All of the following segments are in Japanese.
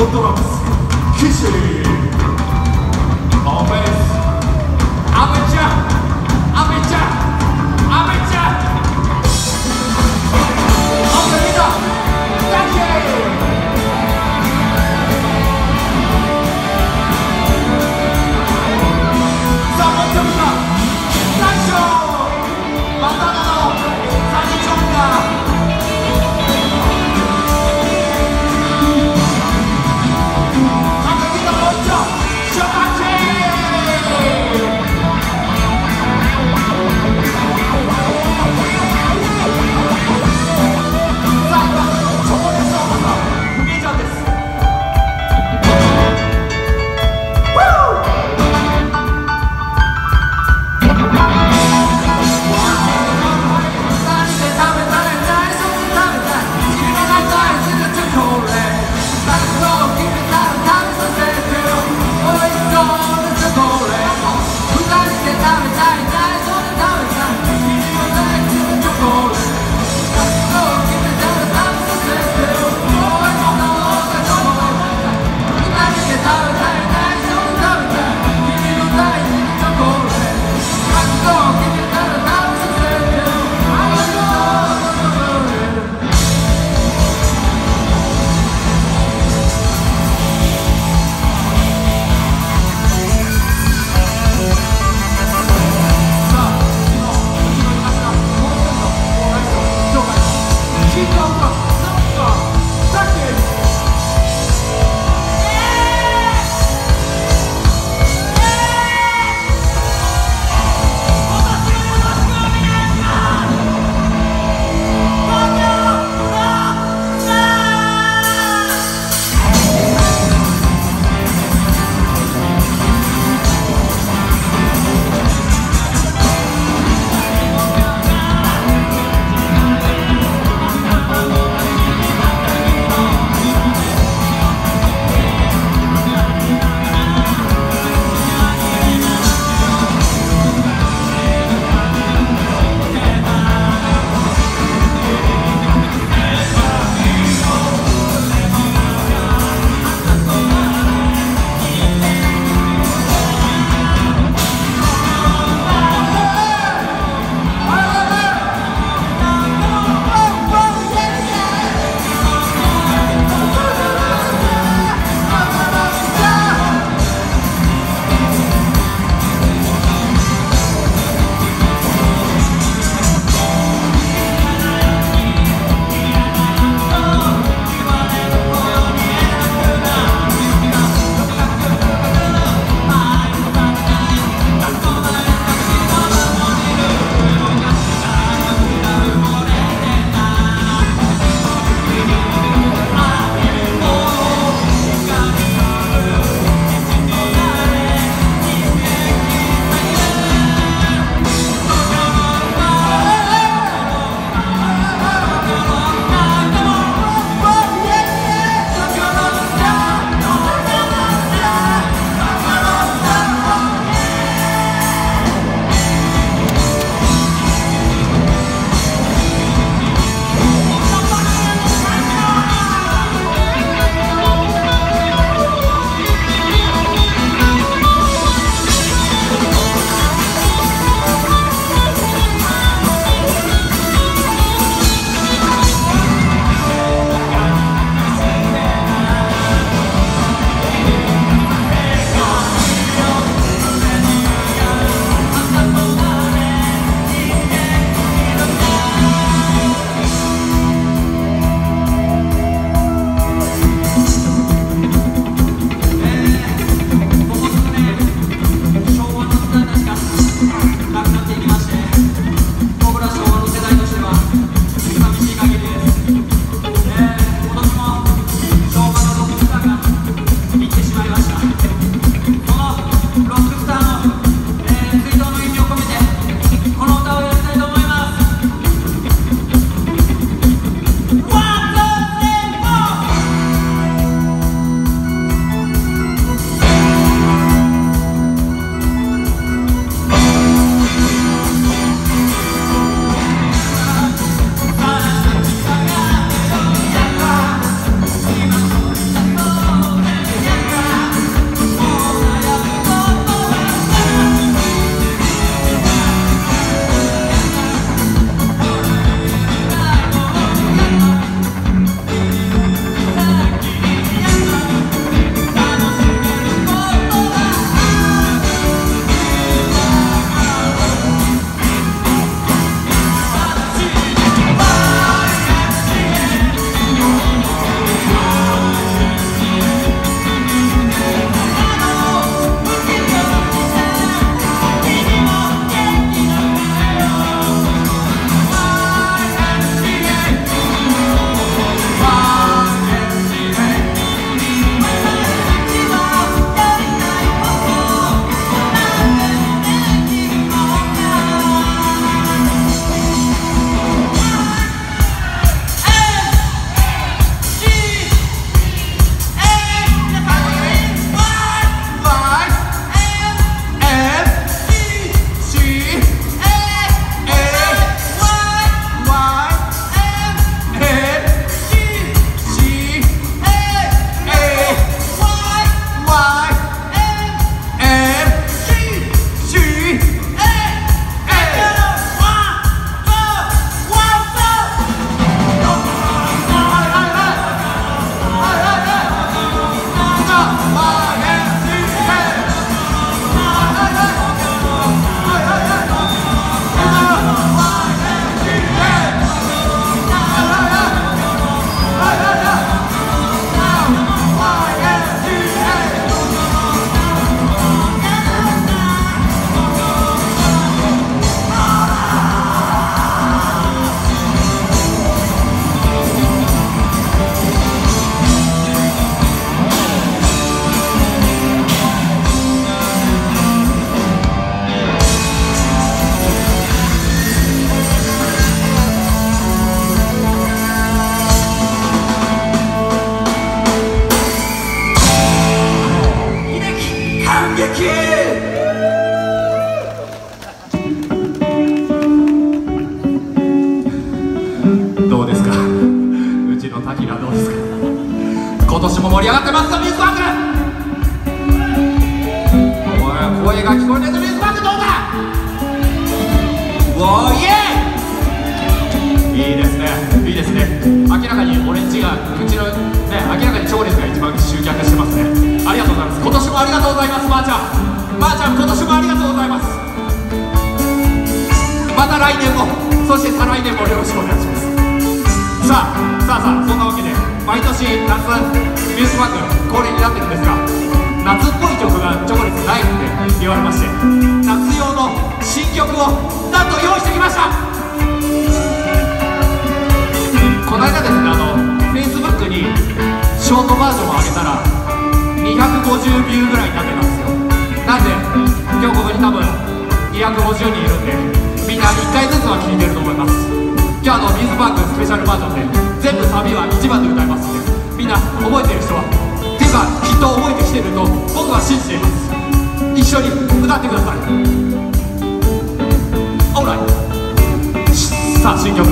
驚くキッチン年も盛り上がってますかミスバンク。おい声が聞こえないぞミスバンクどうだ？おーイエーいいですねいいですね。明らかに俺んちがうちのね明らかに超烈が一番集客してますね。ありがとうございます。今年もありがとうございますまー、ちゃん。まー、ちゃん今年もありがとうございます。また来年もそして再来年もよろしくお願いします。さあさあさあそんなわけで。毎年夏ミュースバンク恒例になってるんですが夏っぽい曲がチョコレートないって言われまして夏用の新曲をなんと用意してきました。この間ですねあの Facebook にショートバージョンを上げたら250ビューぐらいになってたんですよ。なんで今日ここに多分250人いるんでみんな1回ずつは聴いてると思います。今日あのビーズバンクスペシャルバージョンで全部サビは1番で歌います。みんな覚えてる人は？っていうかきっと覚えてきてると僕は信じています。一緒に歌ってください。オーライさあ新曲。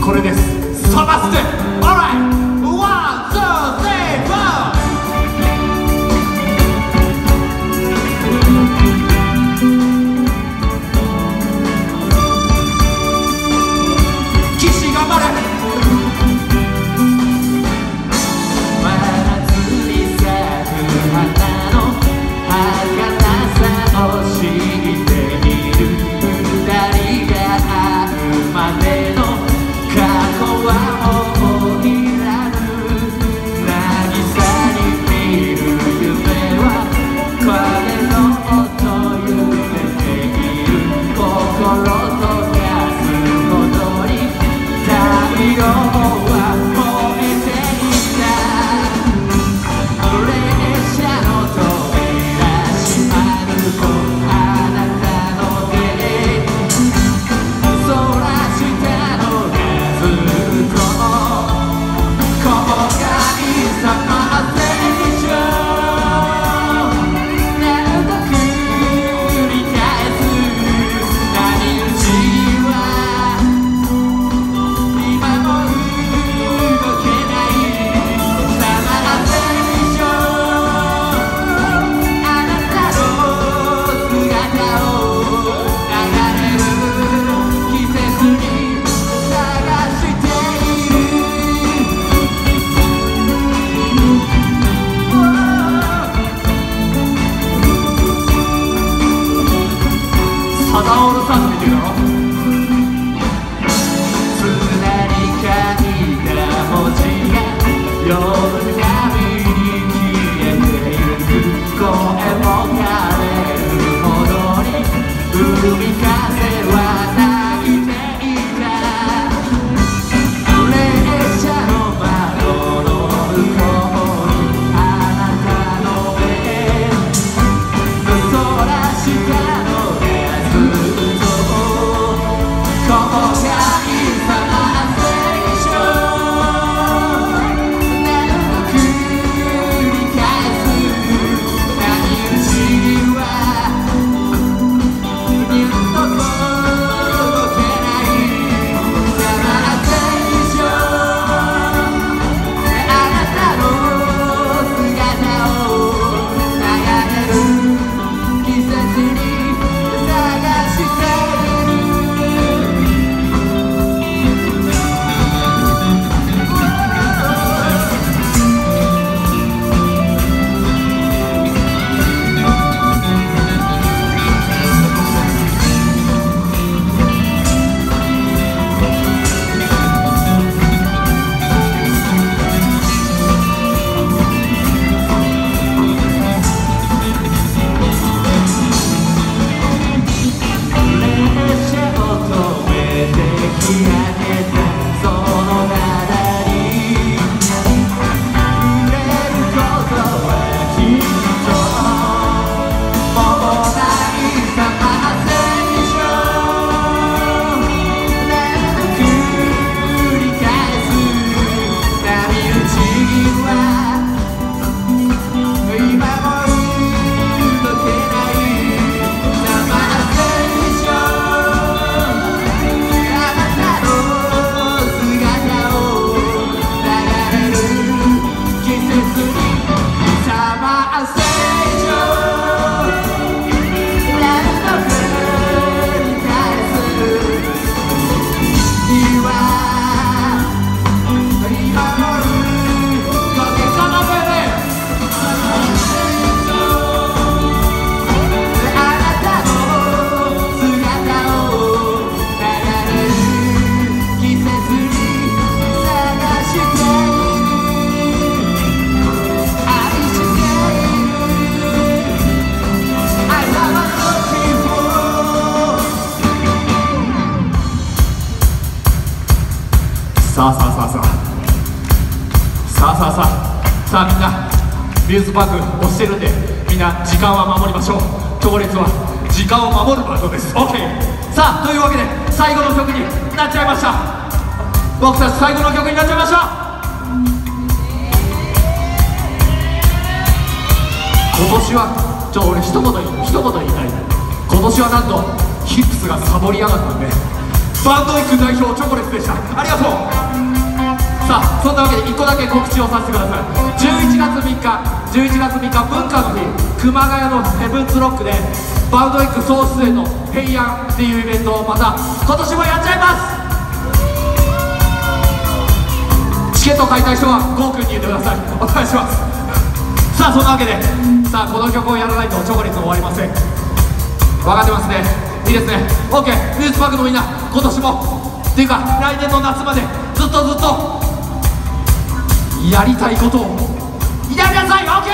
これです。サバステさあさあさあさあさあさあさあさあみんなニュースパーク押してるんでみんな時間は守りましょう強烈は時間を守るバンドです OK さあというわけで最後の曲になっちゃいました僕たち最後の曲になっちゃいました今年はちょ俺一言一言言いたい今年はなんとヒップスがサボりやがったんでバンドエッグ代表チョコレートでした。ありがとう。さあそんなわけで1個だけ告知をさせてください。11月3日11月3日文化の日熊谷のヘブンズロックでバンドエッグ総出演の「平安」っていうイベントをまた今年もやっちゃいます。チケット買いたい人はゴーくんに言ってください。お願いします。さあそんなわけで。さあこの曲をやらないとチョコレート終わりません。分かってますね。いいですね。OK ミュー。ジパークのみんな今年も。っていうか来年の夏までずっとずっとやりたいことをやりなさい。OK!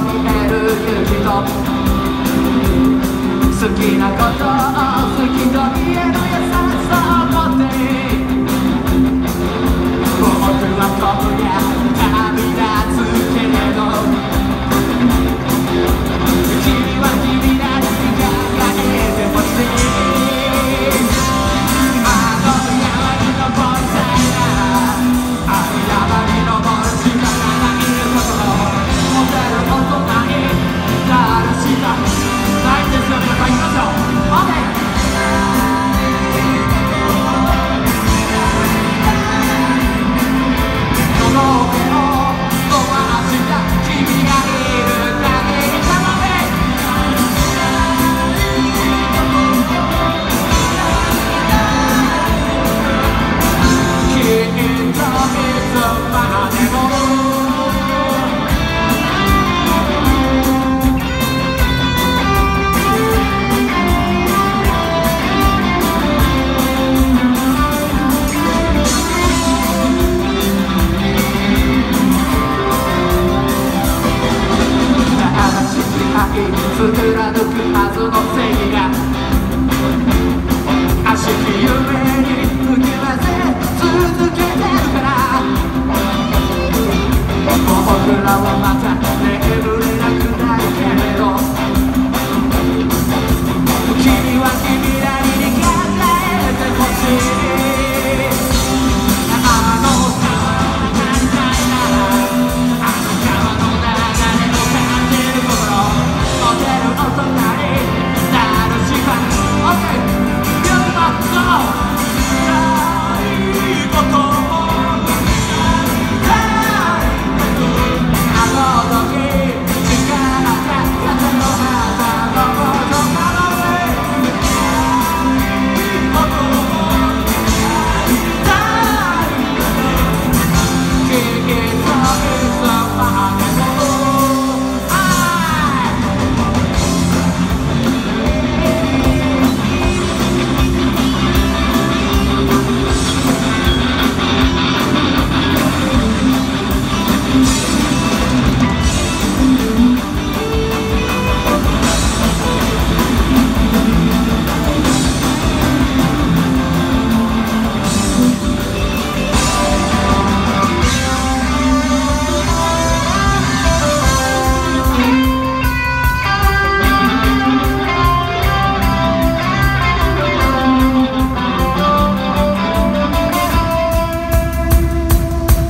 見える人。好きなことを好き。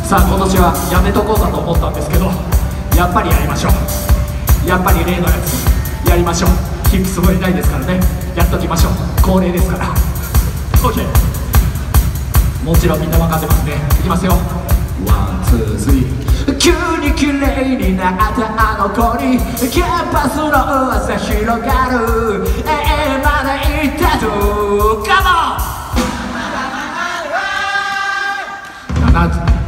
さあ今年はやめとこうかと思ったんですけどやっぱりやりましょう。やっぱり例のやつやりましょう。ヒップスもいないですからね。やっときましょう。恒例ですから。OK もちろんみんな分かってますね。いきますよ。 One two three。急に綺麗になったあの子にキャンパスの噂広がる。ええまだ行ったぞ。カモン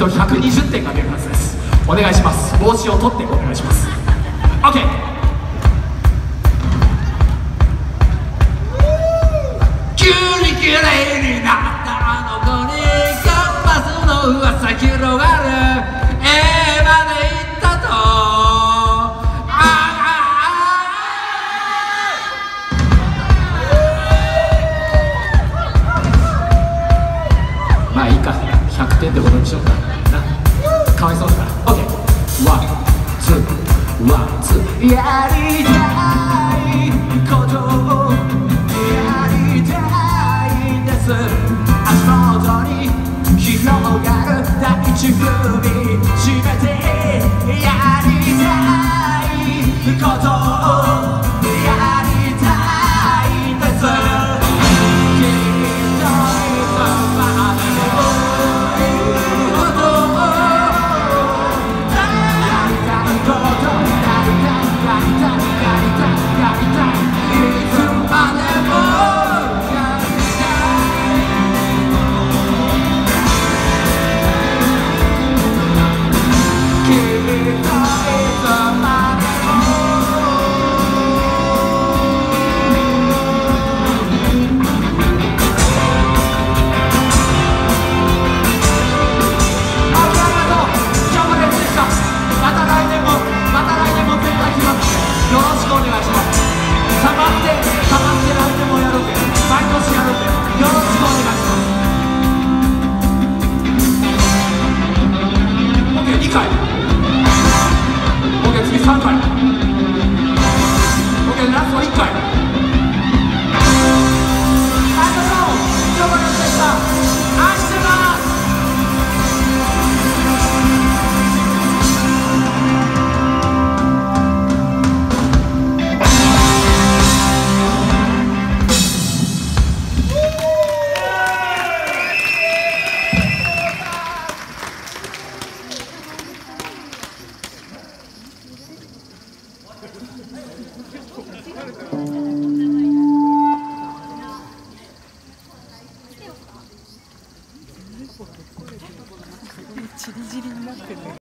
と120点かけるはずです。お願いします。帽子を取ってお願いします。OK 急に綺麗になった。あの子にカンパスの噂広がる。E aí